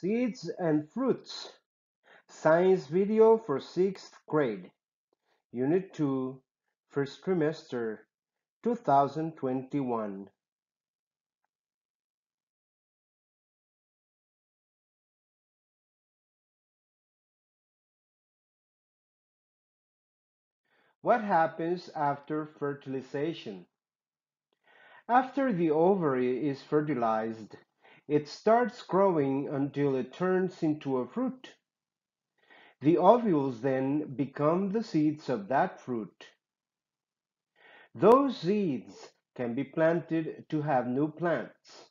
Seeds and Fruits. Science Video for 6th Grade. Unit 2 First Trimester 2021 What happens after fertilization? After the ovary is fertilized, it starts growing until it turns into a fruit. The ovules then become the seeds of that fruit. Those seeds can be planted to have new plants.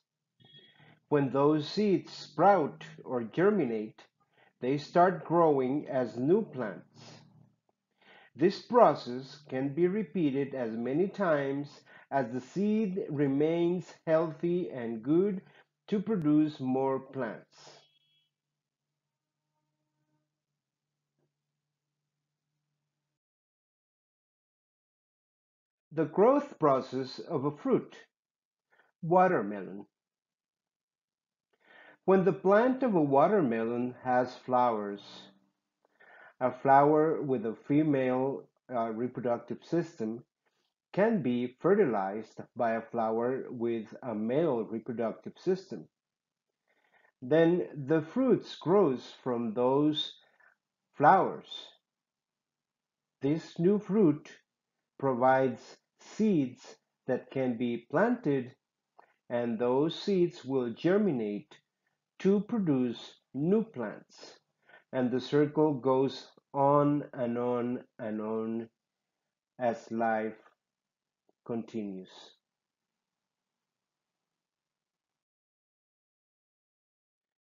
When those seeds sprout or germinate, they start growing as new plants. This process can be repeated as many times as the seed remains healthy and good to produce more plants. The growth process of a fruit. Watermelon. When the plant of a watermelon has flowers, a flower with a female uh, reproductive system can be fertilized by a flower with a male reproductive system. Then the fruits grows from those flowers. This new fruit provides seeds that can be planted and those seeds will germinate to produce new plants. And the circle goes on and on and on as life continues.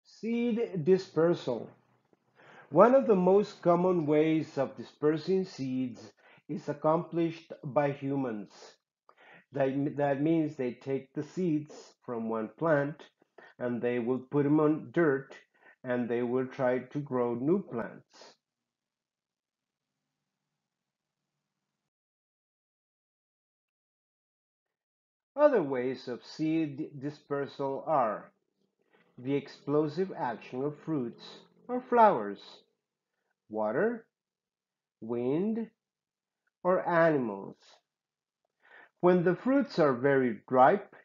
Seed dispersal. One of the most common ways of dispersing seeds is accomplished by humans. That, that means they take the seeds from one plant and they will put them on dirt and they will try to grow new plants. Other ways of seed dispersal are the explosive action of fruits or flowers, water, wind, or animals. When the fruits are very ripe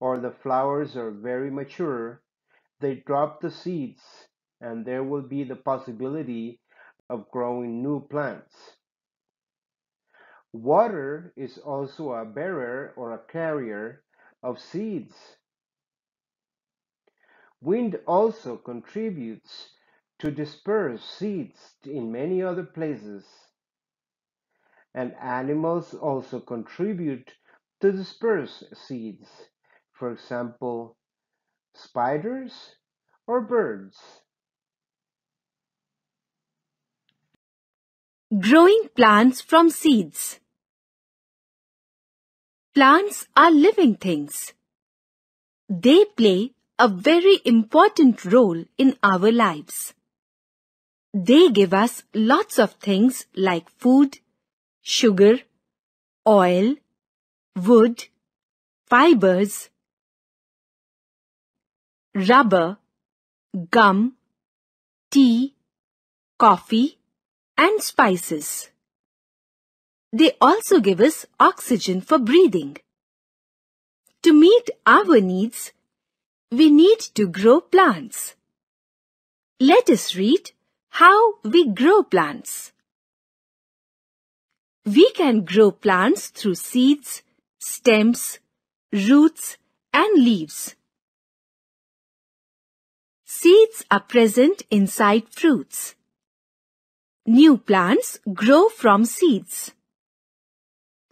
or the flowers are very mature, they drop the seeds and there will be the possibility of growing new plants. Water is also a bearer or a carrier of seeds. Wind also contributes to disperse seeds in many other places. And animals also contribute to disperse seeds, for example, spiders or birds. Growing plants from seeds. Plants are living things. They play a very important role in our lives. They give us lots of things like food, sugar, oil, wood, fibers, rubber, gum, tea, coffee, and spices. They also give us oxygen for breathing. To meet our needs, we need to grow plants. Let us read how we grow plants. We can grow plants through seeds, stems, roots and leaves. Seeds are present inside fruits. New plants grow from seeds.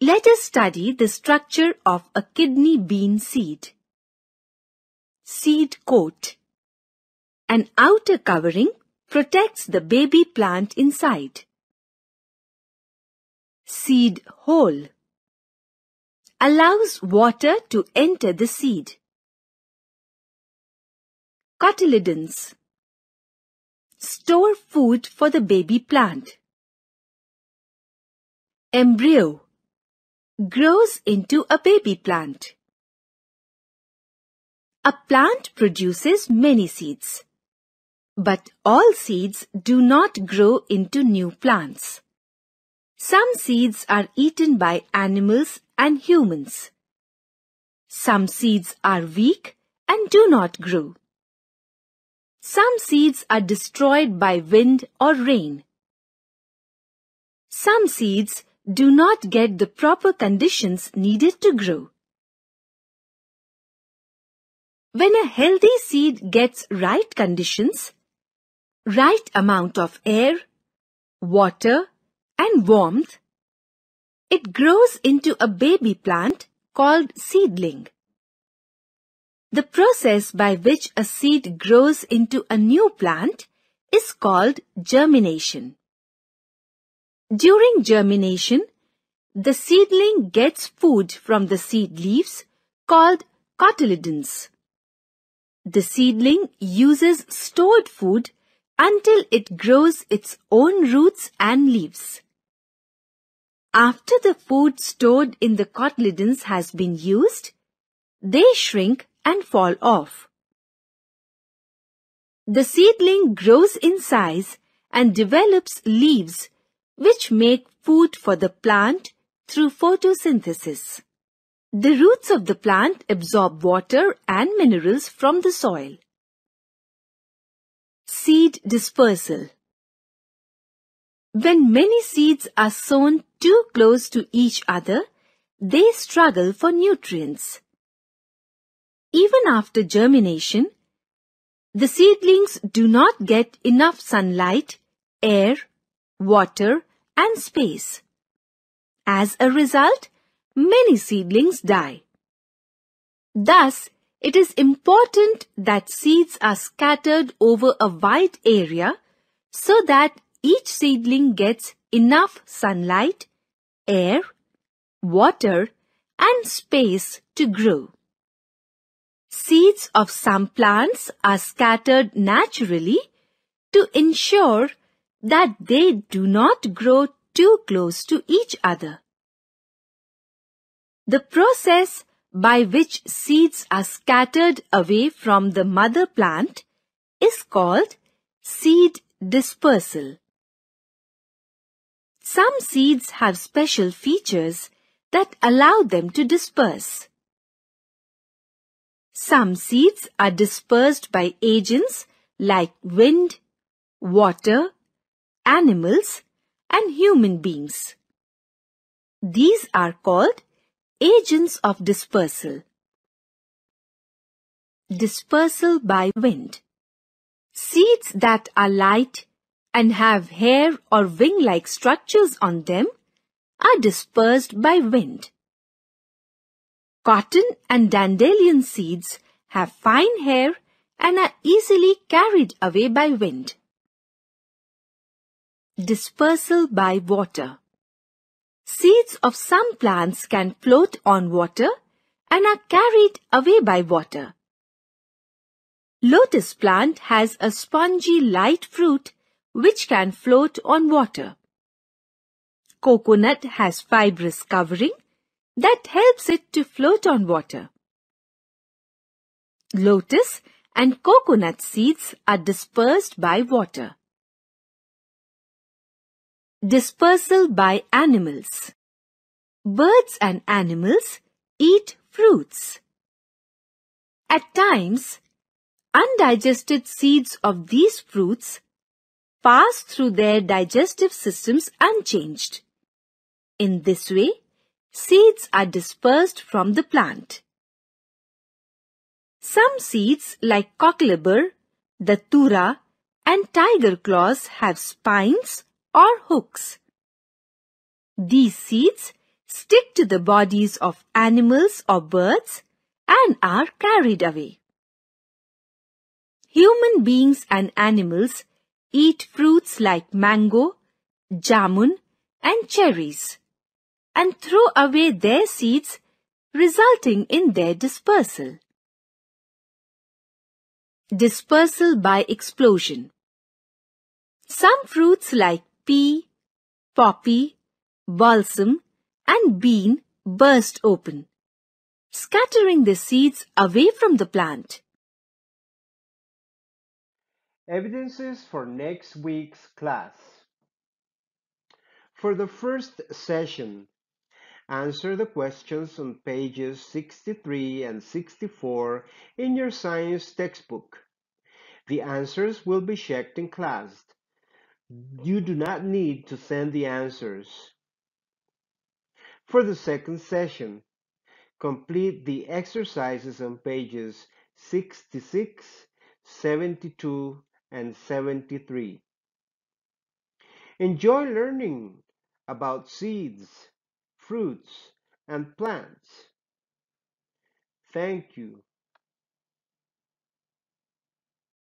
Let us study the structure of a kidney bean seed. Seed coat. An outer covering protects the baby plant inside. Seed hole. Allows water to enter the seed. Cotyledons. Store food for the baby plant. Embryo grows into a baby plant. A plant produces many seeds. But all seeds do not grow into new plants. Some seeds are eaten by animals and humans. Some seeds are weak and do not grow. Some seeds are destroyed by wind or rain. Some seeds do not get the proper conditions needed to grow. When a healthy seed gets right conditions, right amount of air, water and warmth, it grows into a baby plant called seedling. The process by which a seed grows into a new plant is called germination. During germination, the seedling gets food from the seed leaves called cotyledons. The seedling uses stored food until it grows its own roots and leaves. After the food stored in the cotyledons has been used, they shrink and fall off. The seedling grows in size and develops leaves which make food for the plant through photosynthesis. The roots of the plant absorb water and minerals from the soil. Seed dispersal When many seeds are sown too close to each other, they struggle for nutrients. Even after germination, the seedlings do not get enough sunlight, air, water and space. As a result, many seedlings die. Thus, it is important that seeds are scattered over a wide area so that each seedling gets enough sunlight, air, water and space to grow. Seeds of some plants are scattered naturally to ensure that they do not grow too close to each other. The process by which seeds are scattered away from the mother plant is called seed dispersal. Some seeds have special features that allow them to disperse. Some seeds are dispersed by agents like wind, water, animals, and human beings. These are called agents of dispersal. Dispersal by wind. Seeds that are light and have hair or wing-like structures on them are dispersed by wind. Cotton and dandelion seeds have fine hair and are easily carried away by wind. Dispersal by water. Seeds of some plants can float on water and are carried away by water. Lotus plant has a spongy light fruit which can float on water. Coconut has fibrous covering that helps it to float on water. Lotus and coconut seeds are dispersed by water. Dispersal by animals. Birds and animals eat fruits. At times, undigested seeds of these fruits pass through their digestive systems unchanged. In this way, seeds are dispersed from the plant. Some seeds like cocklebur, datura and tiger claws have spines or hooks. These seeds stick to the bodies of animals or birds and are carried away. Human beings and animals eat fruits like mango, jamun and cherries and throw away their seeds, resulting in their dispersal. Dispersal by explosion. Some fruits like pea, poppy, balsam, and bean burst open, scattering the seeds away from the plant. Evidences for next week's class. For the first session, answer the questions on pages 63 and 64 in your science textbook. The answers will be checked in class. You do not need to send the answers. For the second session, complete the exercises on pages 66, 72, and 73. Enjoy learning about seeds, fruits, and plants. Thank you.